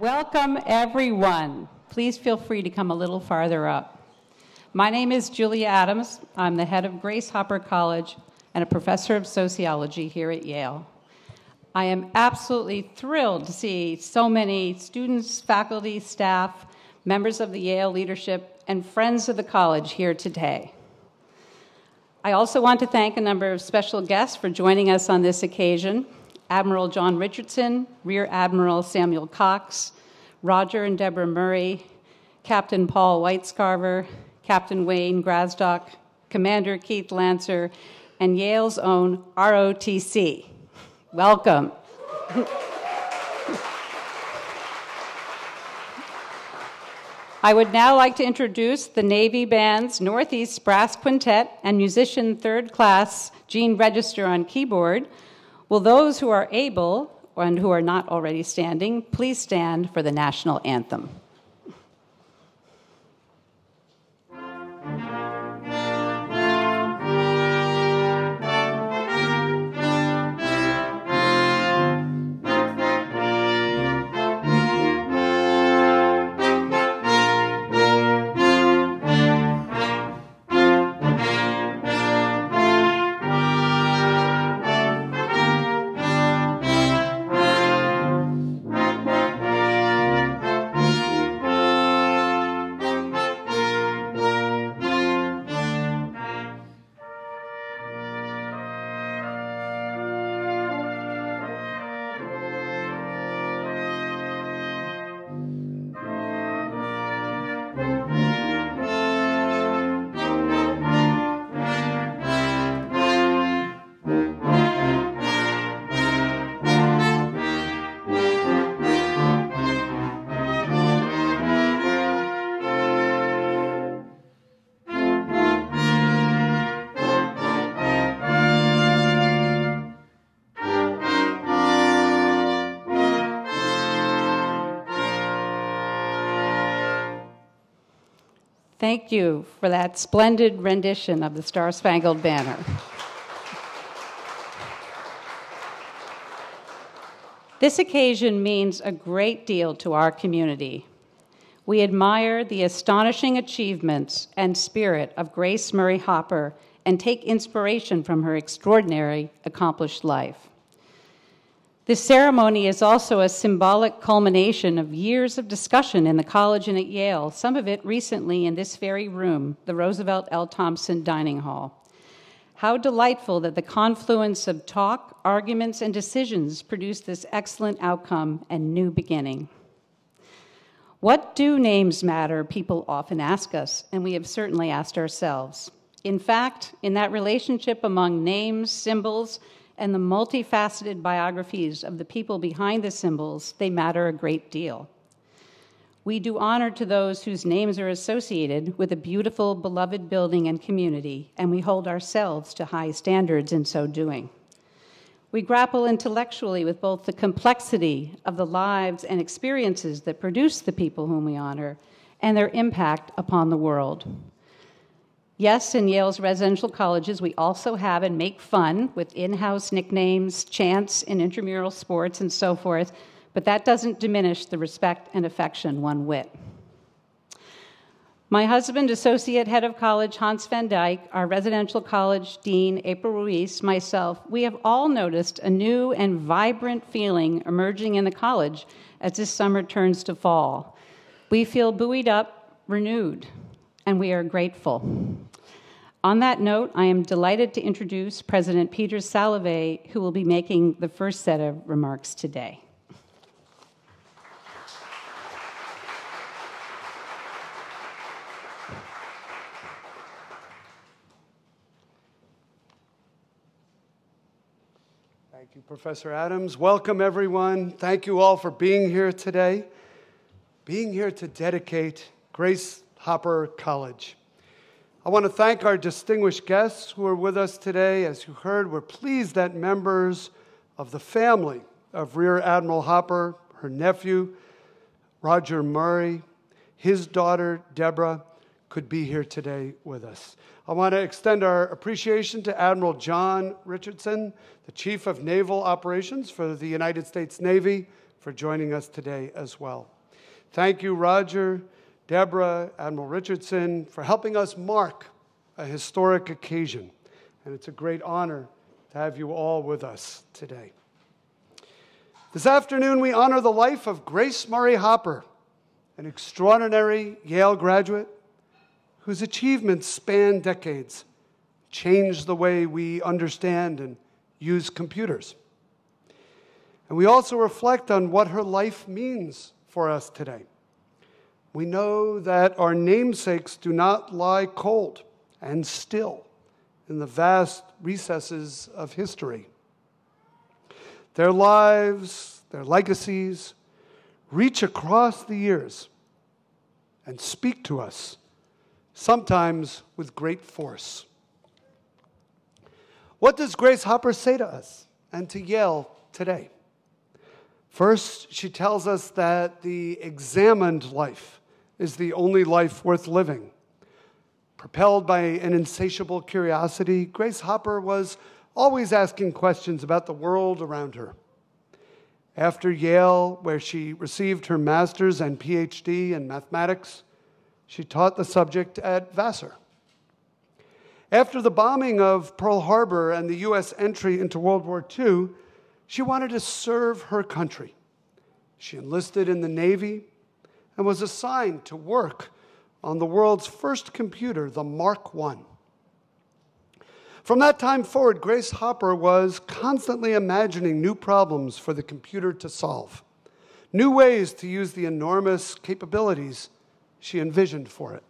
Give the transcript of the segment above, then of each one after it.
Welcome, everyone. Please feel free to come a little farther up. My name is Julia Adams. I'm the head of Grace Hopper College and a professor of sociology here at Yale. I am absolutely thrilled to see so many students, faculty, staff, members of the Yale leadership, and friends of the college here today. I also want to thank a number of special guests for joining us on this occasion Admiral John Richardson, Rear Admiral Samuel Cox, Roger and Deborah Murray, Captain Paul Whitescarver, Captain Wayne Grasdock, Commander Keith Lancer, and Yale's own ROTC. Welcome. I would now like to introduce the Navy Band's Northeast Brass Quintet and musician third class Gene Register on keyboard. Will those who are able and who are not already standing please stand for the national anthem? Thank you for that splendid rendition of the Star Spangled Banner. This occasion means a great deal to our community. We admire the astonishing achievements and spirit of Grace Murray Hopper and take inspiration from her extraordinary, accomplished life. This ceremony is also a symbolic culmination of years of discussion in the college and at Yale, some of it recently in this very room, the Roosevelt L. Thompson Dining Hall. How delightful that the confluence of talk, arguments, and decisions produced this excellent outcome and new beginning. What do names matter? People often ask us, and we have certainly asked ourselves. In fact, in that relationship among names, symbols, and the multifaceted biographies of the people behind the symbols, they matter a great deal. We do honor to those whose names are associated with a beautiful, beloved building and community, and we hold ourselves to high standards in so doing. We grapple intellectually with both the complexity of the lives and experiences that produce the people whom we honor and their impact upon the world. Yes, in Yale's residential colleges, we also have and make fun with in house nicknames, chants in intramural sports, and so forth, but that doesn't diminish the respect and affection one whit. My husband, Associate Head of College Hans van Dyke, our residential college dean April Ruiz, myself, we have all noticed a new and vibrant feeling emerging in the college as this summer turns to fall. We feel buoyed up, renewed, and we are grateful. On that note, I am delighted to introduce President Peter Salovey, who will be making the first set of remarks today. Thank you, Professor Adams. Welcome, everyone. Thank you all for being here today, being here to dedicate Grace Hopper College. I want to thank our distinguished guests who are with us today. As you heard, we're pleased that members of the family of Rear Admiral Hopper, her nephew, Roger Murray, his daughter, Deborah, could be here today with us. I want to extend our appreciation to Admiral John Richardson, the Chief of Naval Operations for the United States Navy, for joining us today as well. Thank you, Roger, Deborah, Admiral Richardson, for helping us mark a historic occasion. And it's a great honor to have you all with us today. This afternoon, we honor the life of Grace Murray Hopper, an extraordinary Yale graduate whose achievements span decades, changed the way we understand and use computers. And we also reflect on what her life means for us today. We know that our namesakes do not lie cold and still in the vast recesses of history. Their lives, their legacies, reach across the years and speak to us, sometimes with great force. What does Grace Hopper say to us and to Yale today? First, she tells us that the examined life is the only life worth living. Propelled by an insatiable curiosity, Grace Hopper was always asking questions about the world around her. After Yale, where she received her master's and PhD in mathematics, she taught the subject at Vassar. After the bombing of Pearl Harbor and the U.S. entry into World War II, she wanted to serve her country. She enlisted in the Navy and was assigned to work on the world's first computer, the Mark I. From that time forward, Grace Hopper was constantly imagining new problems for the computer to solve, new ways to use the enormous capabilities she envisioned for it.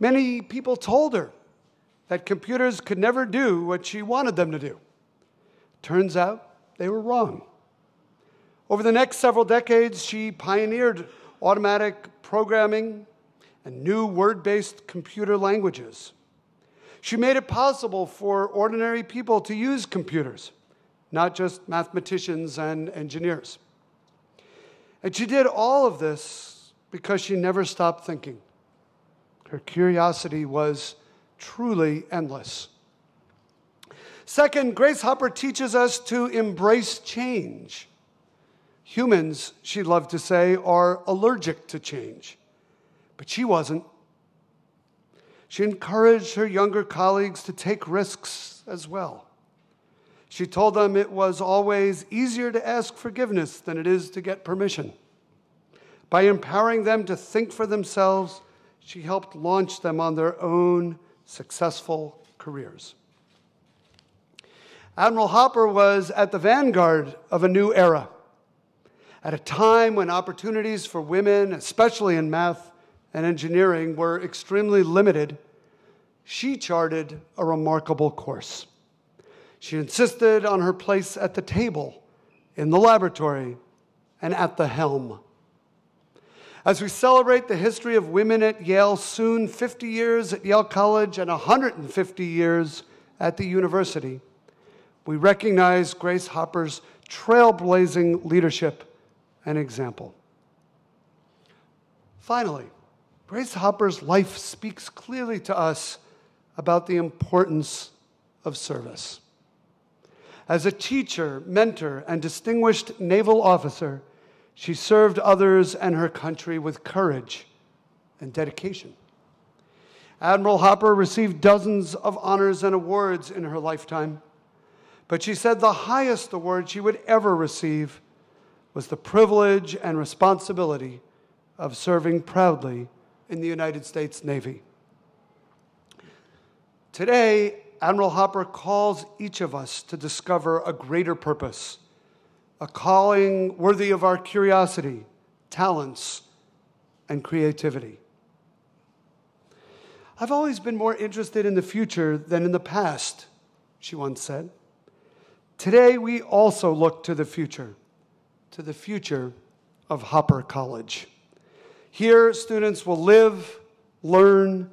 Many people told her that computers could never do what she wanted them to do. Turns out they were wrong. Over the next several decades, she pioneered automatic programming and new word based computer languages. She made it possible for ordinary people to use computers, not just mathematicians and engineers. And she did all of this because she never stopped thinking. Her curiosity was truly endless. Second, Grace Hopper teaches us to embrace change. Humans, she loved to say, are allergic to change, but she wasn't. She encouraged her younger colleagues to take risks as well. She told them it was always easier to ask forgiveness than it is to get permission. By empowering them to think for themselves, she helped launch them on their own successful careers. Admiral Hopper was at the vanguard of a new era. At a time when opportunities for women, especially in math and engineering, were extremely limited, she charted a remarkable course. She insisted on her place at the table, in the laboratory, and at the helm. As we celebrate the history of women at Yale, soon 50 years at Yale College and 150 years at the university, we recognize Grace Hopper's trailblazing leadership and example. Finally, Grace Hopper's life speaks clearly to us about the importance of service. As a teacher, mentor, and distinguished naval officer, she served others and her country with courage and dedication. Admiral Hopper received dozens of honors and awards in her lifetime. But she said the highest award she would ever receive was the privilege and responsibility of serving proudly in the United States Navy. Today, Admiral Hopper calls each of us to discover a greater purpose, a calling worthy of our curiosity, talents, and creativity. I've always been more interested in the future than in the past, she once said. Today, we also look to the future, to the future of Hopper College. Here, students will live, learn,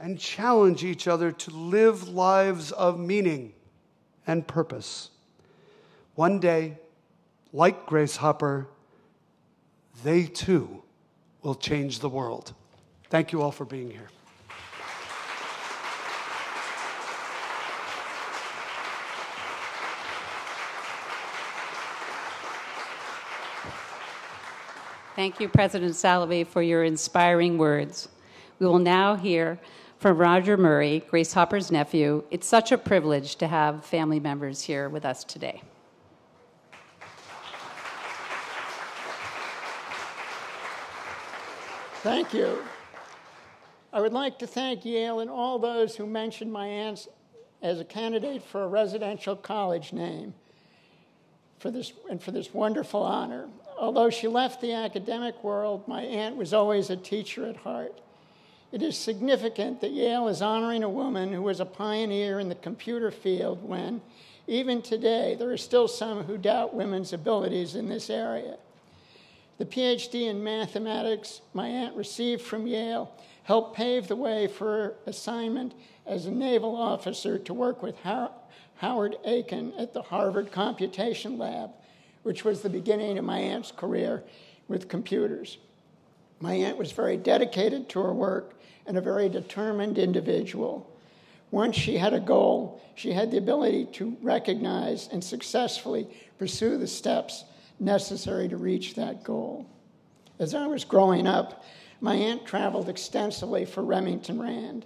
and challenge each other to live lives of meaning and purpose. One day, like Grace Hopper, they too will change the world. Thank you all for being here. Thank you, President Salovey, for your inspiring words. We will now hear from Roger Murray, Grace Hopper's nephew. It's such a privilege to have family members here with us today. Thank you. I would like to thank Yale and all those who mentioned my aunt as a candidate for a residential college name for this, and for this wonderful honor. Although she left the academic world, my aunt was always a teacher at heart. It is significant that Yale is honoring a woman who was a pioneer in the computer field when, even today, there are still some who doubt women's abilities in this area. The PhD in mathematics my aunt received from Yale helped pave the way for her assignment as a naval officer to work with Howard Aiken at the Harvard Computation Lab, which was the beginning of my aunt's career with computers. My aunt was very dedicated to her work and a very determined individual. Once she had a goal, she had the ability to recognize and successfully pursue the steps necessary to reach that goal. As I was growing up, my aunt traveled extensively for Remington Rand.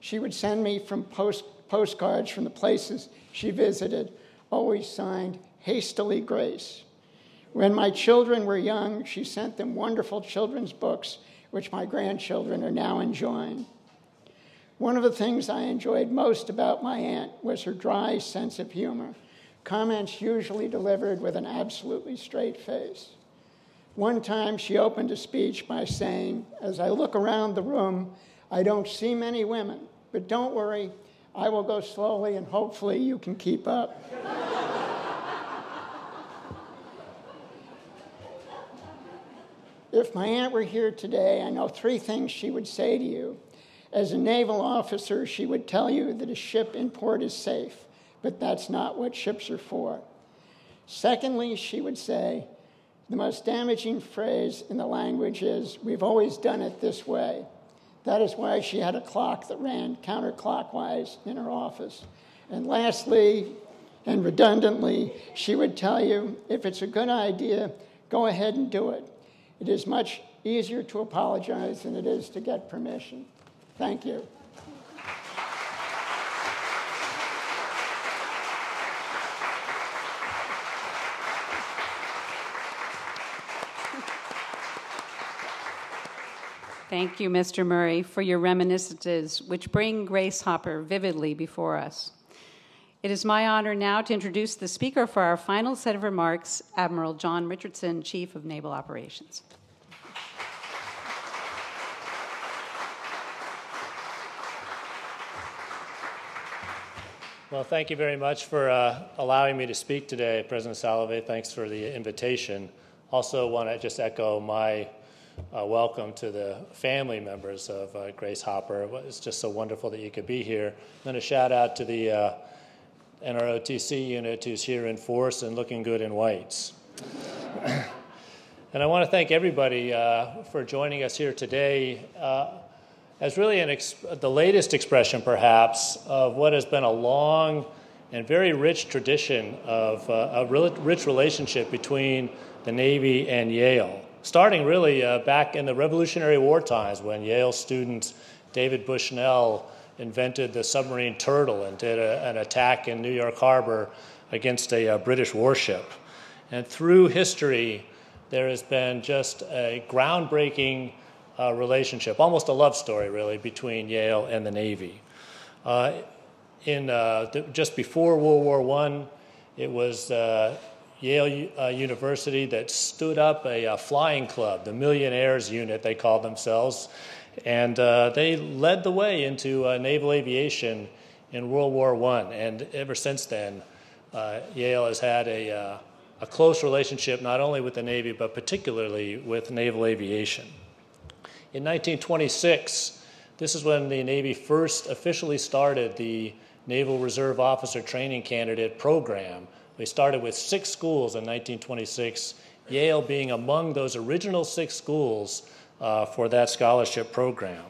She would send me from post, postcards from the places she visited, always signed Hastily Grace. When my children were young, she sent them wonderful children's books which my grandchildren are now enjoying. One of the things I enjoyed most about my aunt was her dry sense of humor, comments usually delivered with an absolutely straight face. One time she opened a speech by saying, As I look around the room, I don't see many women, but don't worry, I will go slowly and hopefully you can keep up. If my aunt were here today, I know three things she would say to you. As a naval officer, she would tell you that a ship in port is safe, but that's not what ships are for. Secondly, she would say, the most damaging phrase in the language is, We've always done it this way. That is why she had a clock that ran counterclockwise in her office. And lastly, and redundantly, she would tell you if it's a good idea, go ahead and do it. It is much easier to apologize than it is to get permission. Thank you. Thank you, Mr. Murray, for your reminiscences, which bring Grace Hopper vividly before us. It is my honor now to introduce the speaker for our final set of remarks, Admiral John Richardson, Chief of Naval Operations. Well, thank you very much for uh, allowing me to speak today, President Salovey. Thanks for the invitation. Also, want to just echo my uh, welcome to the family members of uh, Grace Hopper. It's just so wonderful that you could be here. And then a shout out to the uh, OTC unit who's here in force and looking good in whites. and I want to thank everybody uh, for joining us here today. Uh, as really the latest expression, perhaps, of what has been a long and very rich tradition of uh, a rich relationship between the Navy and Yale, starting really uh, back in the Revolutionary War times when Yale student David Bushnell invented the submarine turtle and did a, an attack in New York Harbor against a, a British warship. And through history, there has been just a groundbreaking uh, relationship, almost a love story, really, between Yale and the Navy. Uh, in uh, the, just before World War I, it was uh, Yale uh, University that stood up a, a, flying club, the Millionaires Unit, they called themselves, and uh, they led the way into uh, naval aviation in World War I. And ever since then, uh, Yale has had a, uh, a close relationship not only with the Navy, but particularly with naval aviation. In 1926, this is when the Navy first officially started the Naval Reserve Officer Training Candidate program. We started with six schools in 1926, Yale being among those original six schools uh, for that scholarship program.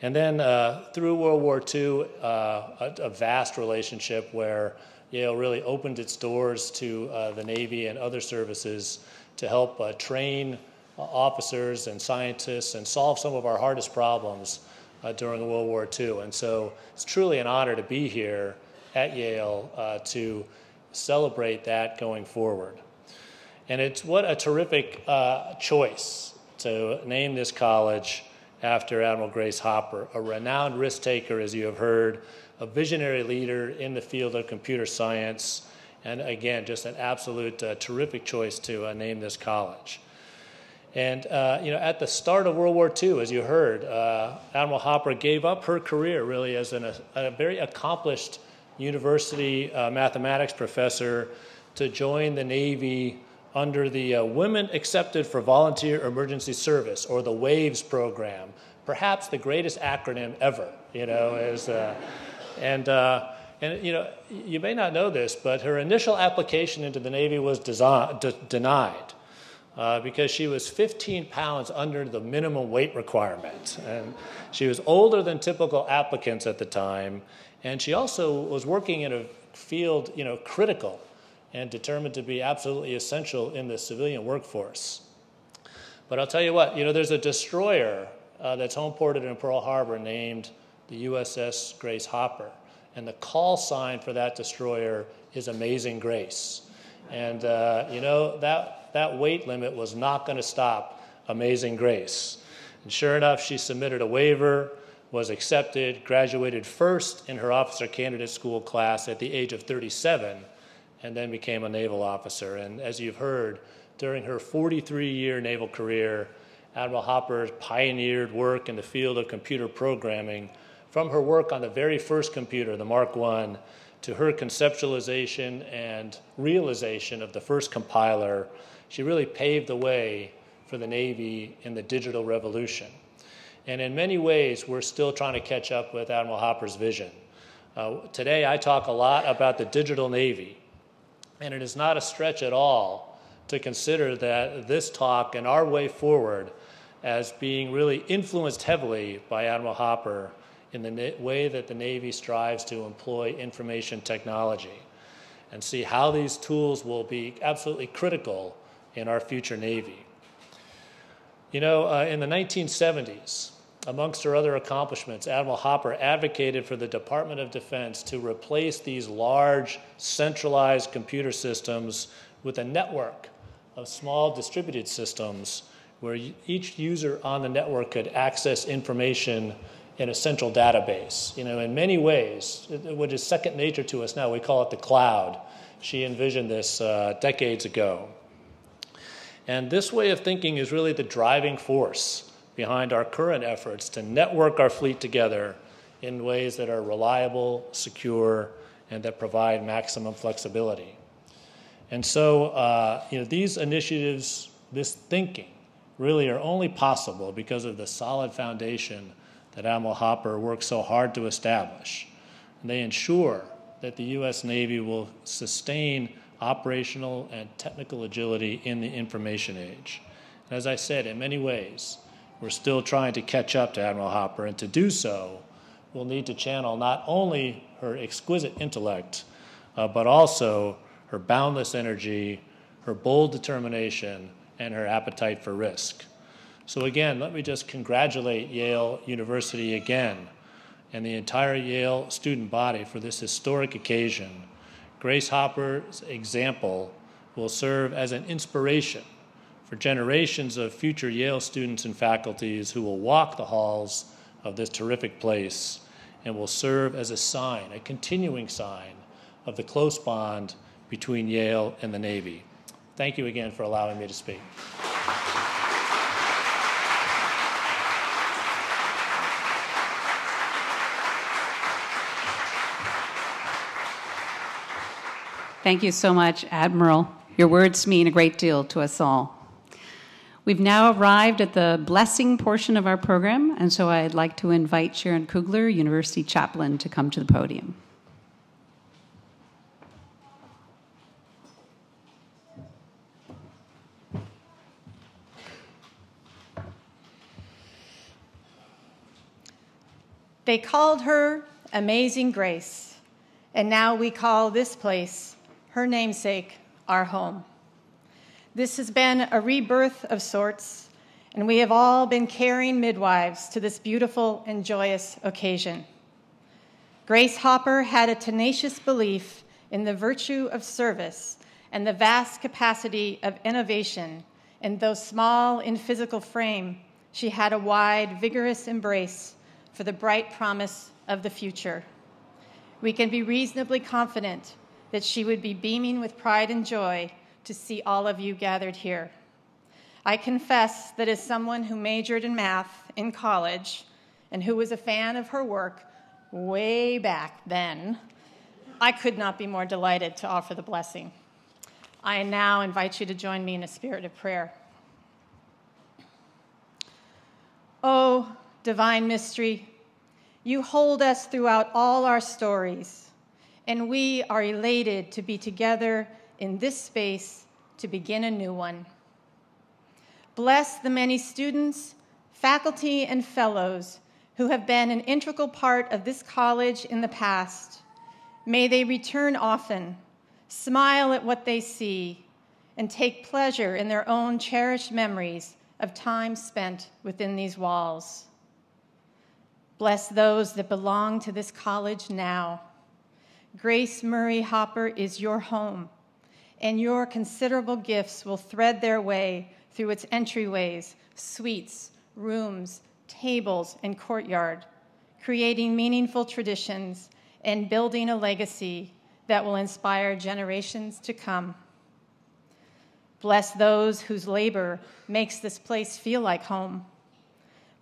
And then uh, through World War II, uh, a, a, vast relationship where Yale really opened its doors to uh, the Navy and other services to help uh, train officers and scientists and solve some of our hardest problems during World War II. And so it's truly an honor to be here at Yale uh, to celebrate that going forward. And it's what a terrific uh, choice to name this college after Admiral Grace Hopper, a renowned risk taker, as you have heard, a visionary leader in the field of computer science, and again, just an absolute uh, terrific choice to uh, name this college. And uh, you know, at the start of World War II, as you heard, uh, Admiral Hopper gave up her career really as an, a, a very accomplished university uh, mathematics professor to join the Navy under the uh, Women Accepted for Volunteer Emergency Service, or the WAVES program, perhaps the greatest acronym ever. You know, is, uh, and uh, and you know, you may not know this, but her initial application into the Navy was denied uh, because she was 15 pounds under the minimum weight requirement. And she was older than typical applicants at the time. And she also was working in a field, you know, critical and determined to be absolutely essential in the civilian workforce. But I'll tell you what, you know, there's a destroyer uh, that's home ported in Pearl Harbor named the USS Grace Hopper. And the call sign for that destroyer is Amazing Grace. And, uh, you know, that that weight limit was not going to stop Amazing Grace. And sure enough, she submitted a waiver, was accepted, graduated first in her officer candidate school class at the age of 37, and then became a naval officer. And as you've heard, during her 43 year naval career, Admiral Hopper pioneered work in the field of computer programming from her work on the very first computer, the Mark I, to her conceptualization and realization of the first compiler she really paved the way for the Navy in the digital revolution. And in many ways, we're still trying to catch up with Admiral Hopper's vision. Uh, today, I talk a lot about the digital Navy, and it is not a stretch at all to consider that this talk and our way forward as being really influenced heavily by Admiral Hopper in the way that the Navy strives to employ information technology and see how these tools will be absolutely critical in our future Navy. You know, uh, in the 1970s, amongst her other accomplishments, Admiral Hopper advocated for the Department of Defense to replace these large, centralized computer systems with a network of small distributed systems where each user on the network could access information in a central database. You know, in many ways, what is second nature to us now, we call it the cloud. She envisioned this uh, decades ago. And this way of thinking is really the driving force behind our current efforts to network our fleet together in ways that are reliable, secure, and that provide maximum flexibility. And so, uh, you know, these initiatives, this thinking, really are only possible because of the solid foundation that Admiral Hopper worked so hard to establish. And they ensure that the U.S. Navy will sustain operational and technical agility in the information age. And as I said, in many ways, we're still trying to catch up to Admiral Hopper, and to do so, we'll need to channel not only her exquisite intellect, uh, but also her boundless energy, her bold determination, and her appetite for risk. So, again, let me just congratulate Yale University again and the entire Yale student body for this historic occasion Grace Hopper's example will serve as an inspiration for generations of future Yale students and faculties who will walk the halls of this terrific place and will serve as a sign, a continuing sign, of the close bond between Yale and the Navy. Thank you again for allowing me to speak. Thank you so much, Admiral. Your words mean a great deal to us all. We've now arrived at the blessing portion of our program, and so I'd like to invite Sharon Kugler, University Chaplain, to come to the podium. They called her Amazing Grace, and now we call this place her namesake, our home. This has been a rebirth of sorts, and we have all been caring midwives to this beautiful and joyous occasion. Grace Hopper had a tenacious belief in the virtue of service and the vast capacity of innovation. And though small in physical frame, she had a wide, vigorous embrace for the bright promise of the future. We can be reasonably confident that she would be beaming with pride and joy to see all of you gathered here. I confess that as someone who majored in math in college and who was a fan of her work way back then, I could not be more delighted to offer the blessing. I now invite you to join me in a spirit of prayer. Oh, divine mystery, you hold us throughout all our stories, and we are elated to be together in this space to begin a new one. Bless the many students, faculty, and fellows who have been an integral part of this college in the past. May they return often, smile at what they see, and take pleasure in their own cherished memories of time spent within these walls. Bless those that belong to this college now. Grace Murray Hopper is your home, and your considerable gifts will thread their way through its entryways, suites, rooms, tables, and courtyard, creating meaningful traditions and building a legacy that will inspire generations to come. Bless those whose labor makes this place feel like home.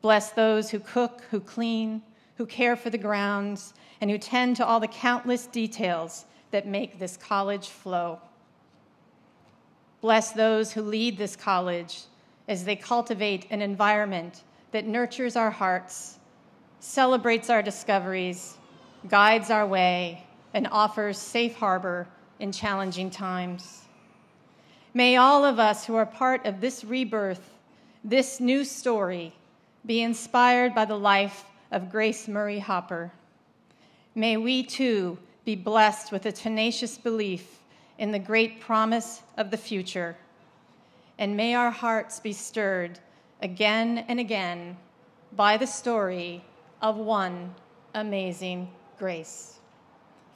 Bless those who cook, who clean, who care for the grounds, and who tend to all the countless details that make this college flow. Bless those who lead this college as they cultivate an environment that nurtures our hearts, celebrates our discoveries, guides our way, and offers safe harbor in challenging times. May all of us who are part of this rebirth, this new story, be inspired by the life of Grace Murray Hopper. May we too be blessed with a tenacious belief in the great promise of the future. And may our hearts be stirred again and again by the story of one amazing grace.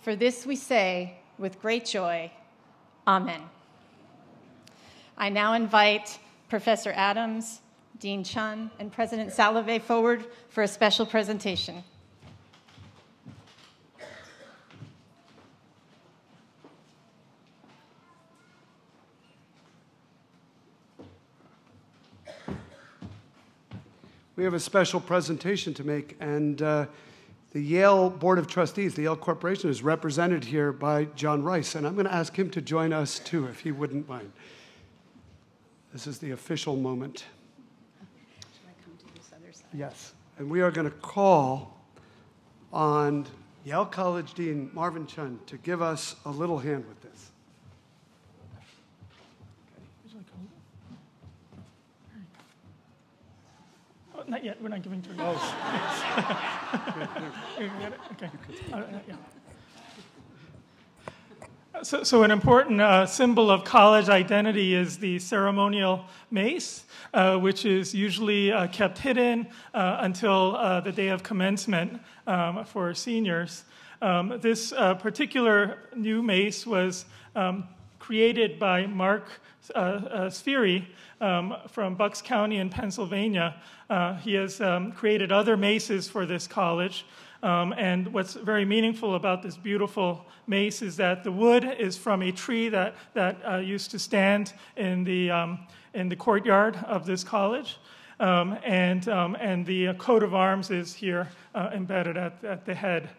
For this we say with great joy, Amen. I now invite Professor Adams, Dean Chun, and President Salovey forward for a special presentation. We have a special presentation to make, and uh, the Yale Board of Trustees, the Yale Corporation, is represented here by John Rice, and I'm going to ask him to join us too, if he wouldn't mind. This is the official moment. Should I come to this other side? Yes, and we are going to call on Yale College Dean Marvin Chun to give us a little hand with this. Not yet. We're not giving to you. Oh. okay. Uh, yeah. So, so, an important uh, symbol of college identity is the ceremonial mace, uh, which is usually uh, kept hidden uh, until uh, the day of commencement um, for seniors. Um, this particular new mace was um, created by Mark uh, Spheri um, from Bucks County in Pennsylvania. Uh, he has um, created other maces for this college. Um, and what's very meaningful about this beautiful mace is that the wood is from a tree that, that uh, used to stand in the, um, in the courtyard of this college. Um, and, um, and the coat of arms is here uh, embedded at, at the head.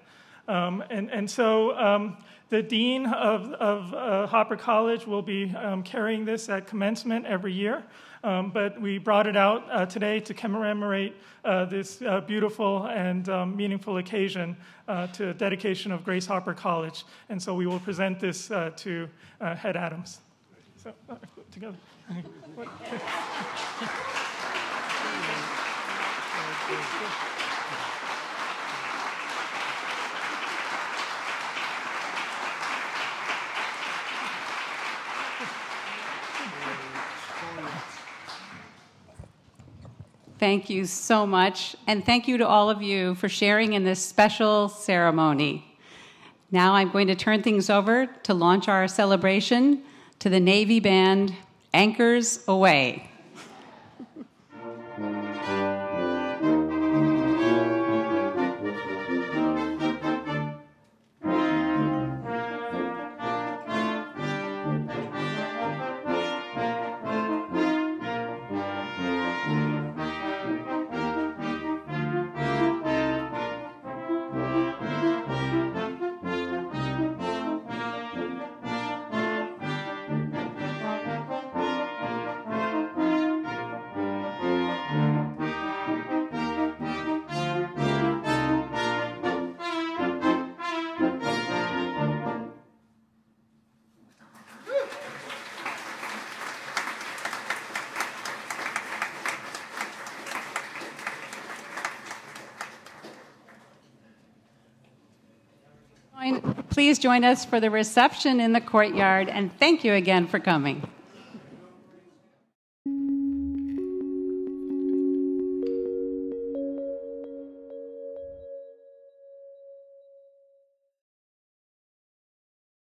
And, and so the dean of, of uh, Hopper College will be um, carrying this at commencement every year. Um, but we brought it out uh, today to commemorate uh, this uh, beautiful and um, meaningful occasion uh, to dedication of Grace Hopper College. And so we will present this uh, to Head Adams. So, together. Thank you so much. And thank you to all of you for sharing in this special ceremony. Now I'm going to turn things over to launch our celebration to the Navy Band Anchors Aweigh. Please join us for the reception in the courtyard, and thank you again for coming.